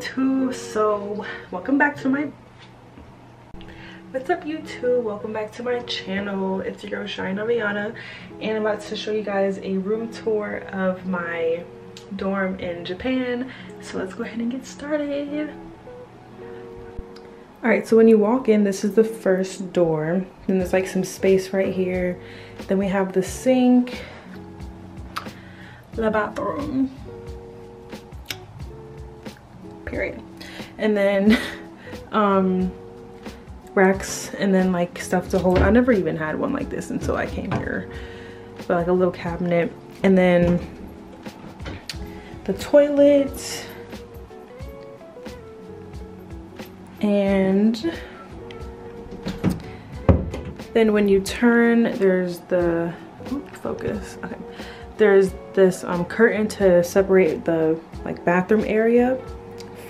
YouTube? So welcome back to my What's up YouTube? Welcome back to my channel. It's your girl Cheyenne Aviana and I'm about to show you guys a room tour of my dorm in Japan. So let's go ahead and get started. Alright, so when you walk in, this is the first door. Then there's like some space right here. Then we have the sink, the bathroom, period. And then um, racks and then like stuff to hold. I never even had one like this until I came here. But like a little cabinet. And then the toilet. And then when you turn, there's the, focus, okay. There's this um, curtain to separate the like bathroom area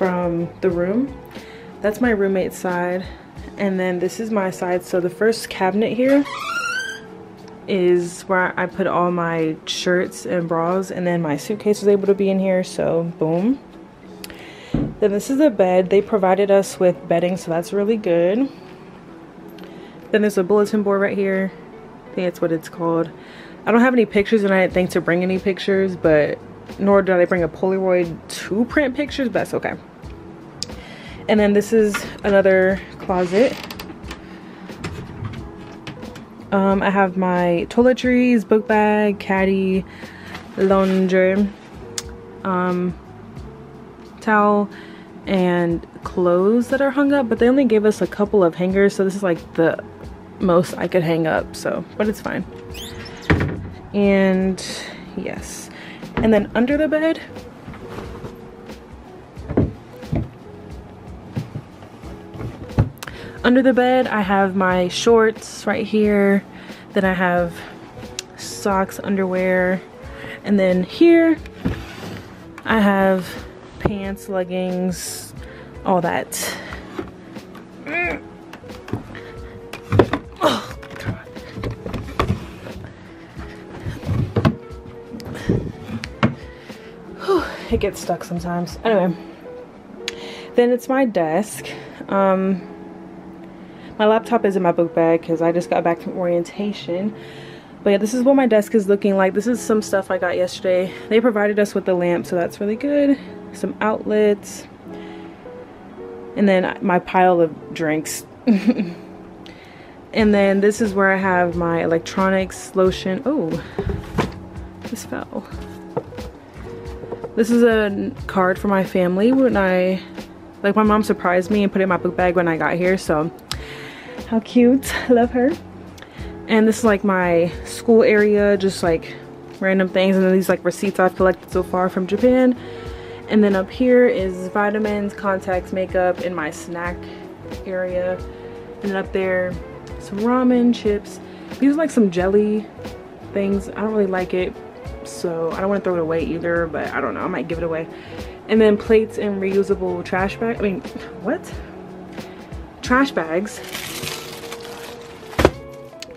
from the room. That's my roommate's side. And then this is my side. So the first cabinet here is where I put all my shirts and bras and then my suitcase was able to be in here. So boom. Then this is the bed. They provided us with bedding, so that's really good. Then there's a bulletin board right here. I think that's what it's called. I don't have any pictures and I didn't think to bring any pictures, but nor did I bring a Polaroid to print pictures, but that's okay. And then this is another closet. Um, I have my toiletries, book bag, caddy, laundry, um, towel, and clothes that are hung up. But they only gave us a couple of hangers, so this is like the most I could hang up. So, but it's fine. And yes. And then under the bed, under the bed I have my shorts right here. Then I have socks underwear. And then here I have pants leggings all that it gets stuck sometimes anyway then it's my desk um my laptop is in my book bag because I just got back from orientation. But yeah, this is what my desk is looking like. This is some stuff I got yesterday. They provided us with the lamp, so that's really good. Some outlets. And then my pile of drinks. and then this is where I have my electronics, lotion. Oh, this fell. This is a card for my family when I, like my mom surprised me and put it in my book bag when I got here. So how cute. I love her. And this is like my school area, just like random things. And then these like receipts I've collected so far from Japan. And then up here is vitamins, contacts, makeup, in my snack area. And then up there, some ramen, chips. These are like some jelly things. I don't really like it. So I don't want to throw it away either, but I don't know. I might give it away. And then plates and reusable trash bag. I mean, what? Trash bags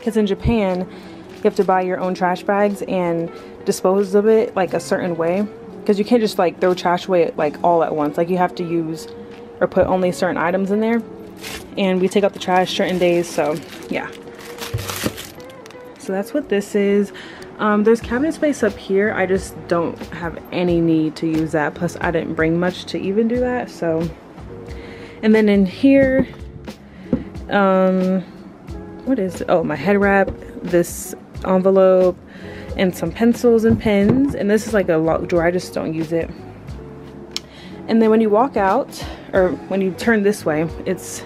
because in Japan you have to buy your own trash bags and dispose of it like a certain way because you can't just like throw trash away like all at once like you have to use or put only certain items in there and we take out the trash certain days so yeah so that's what this is um, there's cabinet space up here. I just don't have any need to use that. Plus I didn't bring much to even do that so. And then in here um what is it? oh my head wrap this envelope and some pencils and pens. And this is like a lock drawer. I just don't use it. And then when you walk out or when you turn this way it's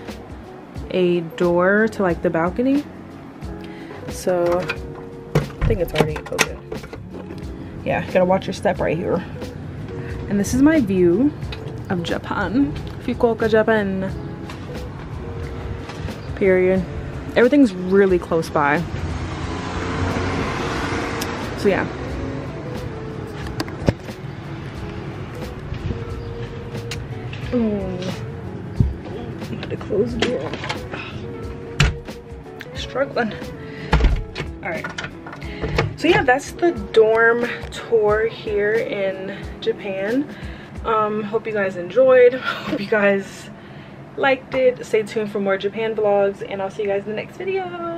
a door to like the balcony. So think it's already open yeah gotta watch your step right here and this is my view of Japan Fukuoka Japan period everything's really close by. So yeah. Oh, had to close the door. Struggling. All right. So yeah, that's the dorm tour here in Japan. um hope you guys enjoyed. Hope you guys liked it. Stay tuned for more japan vlogs and i'll see you guys in the next video